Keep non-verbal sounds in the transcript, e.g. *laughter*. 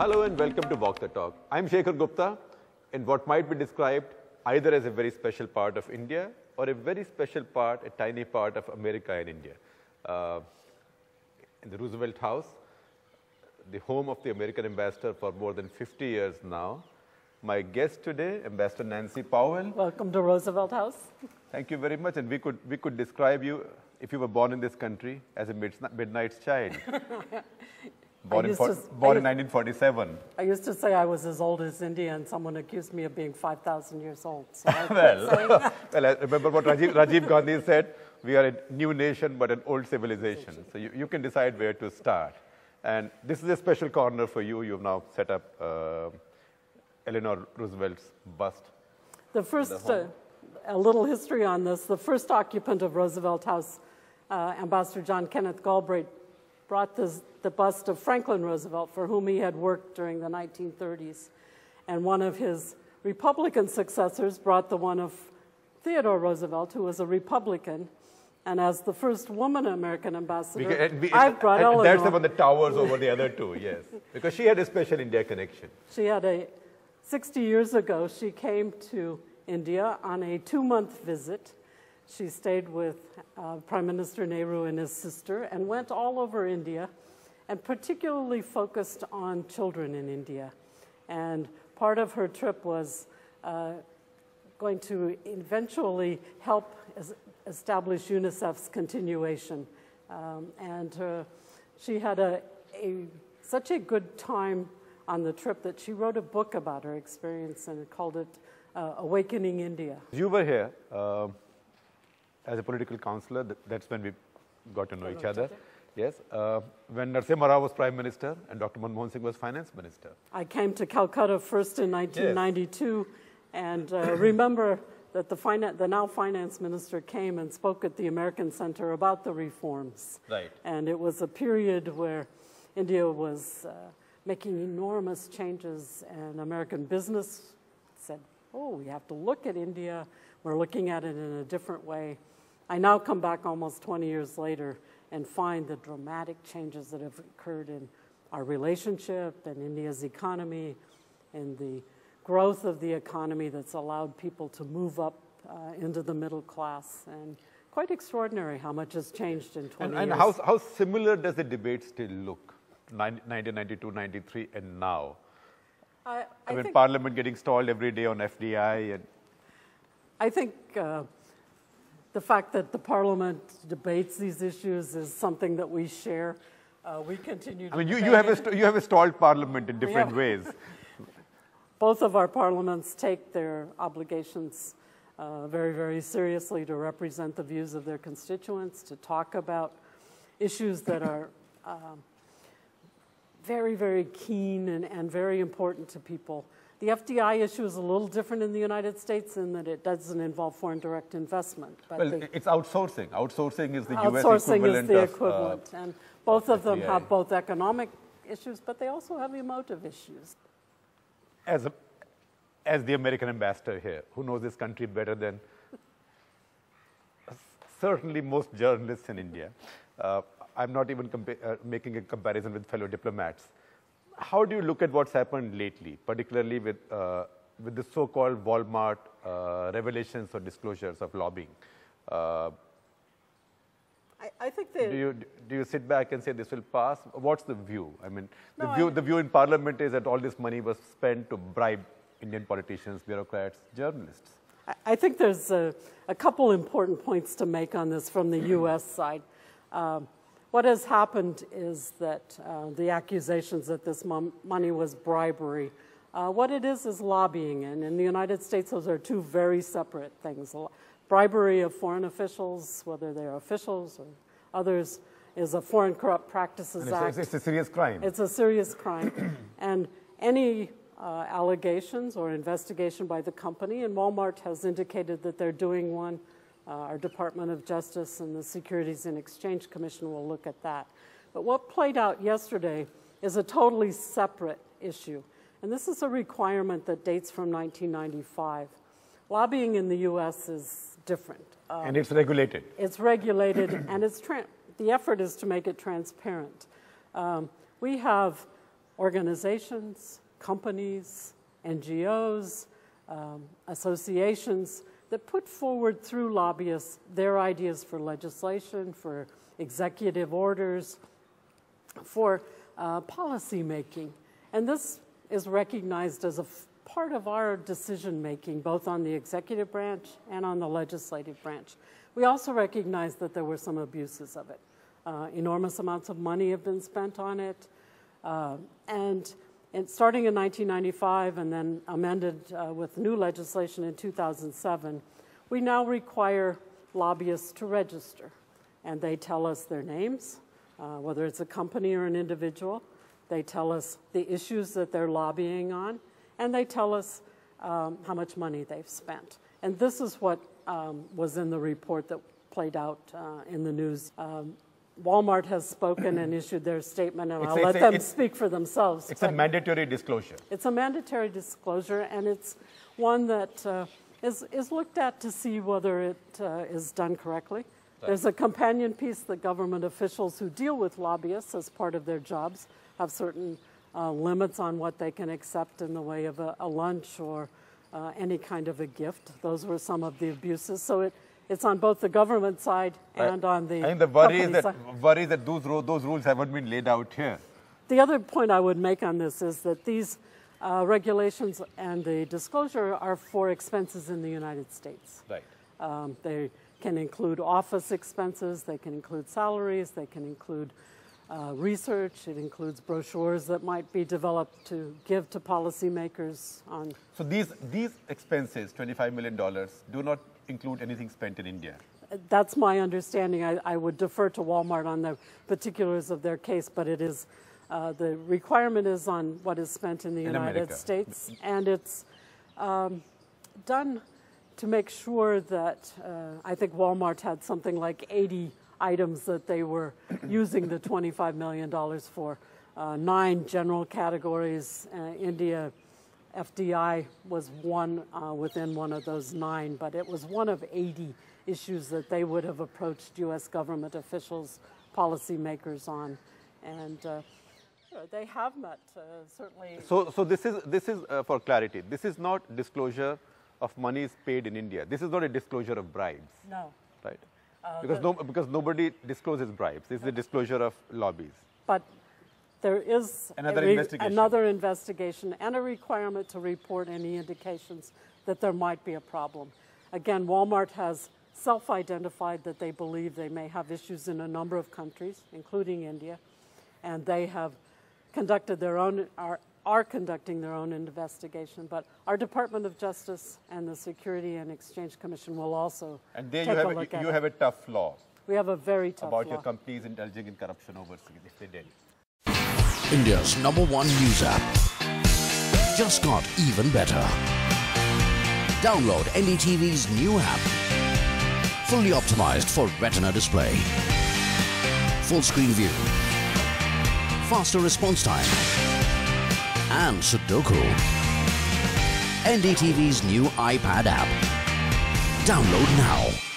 Hello and welcome to Walk the Talk. I'm Shekhar Gupta in what might be described either as a very special part of India or a very special part, a tiny part of America and India. Uh, in the Roosevelt House, the home of the American ambassador for more than 50 years now. My guest today, Ambassador Nancy Powell. Welcome to Roosevelt House. Thank you very much. And we could, we could describe you, if you were born in this country, as a midnight's child. *laughs* born, in, to, born in 1947. I used to say I was as old as India, and someone accused me of being 5,000 years old. So *laughs* well, *laughs* well, I remember what Rajiv, Rajiv Gandhi said, we are a new nation, but an old civilization. So you, you can decide where to start. And this is a special corner for you. You've now set up uh, Eleanor Roosevelt's bust. The first, uh, a little history on this. The first occupant of Roosevelt House, uh, Ambassador John Kenneth Galbraith, brought this, the bust of Franklin Roosevelt, for whom he had worked during the 1930s. And one of his Republican successors brought the one of Theodore Roosevelt, who was a Republican, and as the first woman American ambassador, we, we, I've brought Eleanor. That's the one that towers over the other two, yes. Because she had a special India connection. She had a, 60 years ago, she came to India on a two-month visit. She stayed with uh, Prime Minister Nehru and his sister and went all over India and particularly focused on children in India. And part of her trip was uh, going to eventually help establish UNICEF's continuation. Um, and uh, she had a, a, such a good time on the trip that she wrote a book about her experience and called it uh, Awakening India. You were here uh, as a political counselor. That's when we got to know each other. Yes, uh, when Narasimha Rao was Prime Minister and Dr. Manmohan Singh was Finance Minister. I came to Calcutta first in 1992 yes. and uh, *coughs* remember that the, the, now finance minister came and spoke at the American Center about the reforms. Right. And it was a period where India was uh, making enormous changes, and American business said, oh, we have to look at India. We're looking at it in a different way. I now come back almost 20 years later and find the dramatic changes that have occurred in our relationship and India's economy and the growth of the economy that's allowed people to move up uh, into the middle class. And quite extraordinary how much has changed in 20 and, and years. And how, how similar does the debate still look, 1992, 93, and now? I, I, I mean, Parliament getting stalled every day on FDI. and. I think uh, the fact that the Parliament debates these issues is something that we share. Uh, we continue I mean, you, you, have a, you have a stalled Parliament in different ways. *laughs* both of our parliaments take their obligations uh, very, very seriously to represent the views of their constituents, to talk about issues that are um, very, very keen and, and very important to people. The FDI issue is a little different in the United States in that it doesn't involve foreign direct investment. well, the, it's outsourcing. Outsourcing is the US equivalent is the equivalent. Uh, and both of, of them have both economic issues, but they also have emotive issues as, a, as the American ambassador here, who knows this country better than certainly most journalists in India, uh, I'm not even uh, making a comparison with fellow diplomats. How do you look at what's happened lately, particularly with, uh, with the so-called Walmart uh, revelations or disclosures of lobbying? Uh, I, I think that. Do you, do you sit back and say this will pass? What's the view? I mean, no, the, view, I, the view in Parliament is that all this money was spent to bribe Indian politicians, bureaucrats, journalists. I think there's a, a couple important points to make on this from the *clears throat* U.S. side. Um, what has happened is that uh, the accusations that this money was bribery, uh, what it is is lobbying, and in the United States, those are two very separate things bribery of foreign officials, whether they're officials or others, is a Foreign Corrupt Practices it's Act. A, it's a serious crime. It's a serious crime. *clears throat* and any uh, allegations or investigation by the company, and Walmart has indicated that they're doing one. Uh, our Department of Justice and the Securities and Exchange Commission will look at that. But what played out yesterday is a totally separate issue. And this is a requirement that dates from 1995. Lobbying in the U.S. is different. Um, and it's regulated. It's regulated, *clears throat* and it's the effort is to make it transparent. Um, we have organizations, companies, NGOs, um, associations that put forward through lobbyists their ideas for legislation, for executive orders, for uh, policy making. And this is recognized as a part of our decision making, both on the executive branch and on the legislative branch. We also recognize that there were some abuses of it. Uh, enormous amounts of money have been spent on it. Uh, and, and, starting in 1995 and then amended uh, with new legislation in 2007, we now require lobbyists to register. And they tell us their names, uh, whether it's a company or an individual. They tell us the issues that they're lobbying on, and they tell us um, how much money they've spent. And this is what um, was in the report that played out uh, in the news. Um, Walmart has spoken and *clears throat* issued their statement, and it's, I'll let them speak for themselves. It's a mandatory disclosure. It's a mandatory disclosure, and it's one that uh, is is looked at to see whether it uh, is done correctly. There's a companion piece that government officials who deal with lobbyists as part of their jobs have certain uh, limits on what they can accept in the way of a, a lunch or uh, any kind of a gift. Those were some of the abuses. So it, it's on both the government side and on the. I think the worry is that side. worry that those those rules haven't been laid out here. The other point I would make on this is that these uh, regulations and the disclosure are for expenses in the United States. Right. Um, they can include office expenses, they can include salaries, they can include uh, research, it includes brochures that might be developed to give to policymakers on. So these, these expenses, $25 million, do not include anything spent in India? That's my understanding. I, I would defer to Walmart on the particulars of their case, but it is, uh, the requirement is on what is spent in the in United America. States, and it's um, done to make sure that uh, I think Walmart had something like 80 items that they were *coughs* using the $25 million for. Uh, nine general categories. Uh, India FDI was one uh, within one of those nine, but it was one of 80 issues that they would have approached U.S. government officials, policymakers on. And uh, they have met, uh, certainly. So, so this is, this is uh, for clarity, this is not disclosure of monies paid in India. This is not a disclosure of bribes. No. Right. Uh, because, no, because nobody discloses bribes. This is a disclosure of lobbies. But there is another, investigation. another investigation and a requirement to report any indications that there might be a problem. Again, Walmart has self identified that they believe they may have issues in a number of countries, including India, and they have conducted their own, are, are conducting their own investigation, but our Department of Justice and the Security and Exchange Commission will also and there take you have a look a, you have a tough law. We have a very tough about law. your companies indulging in corruption overseas if they did. India's number one news app just got even better. Download NDTV's new app, fully optimized for Retina display, full screen view, faster response time and Sudoku. NDTV's new iPad app. Download now.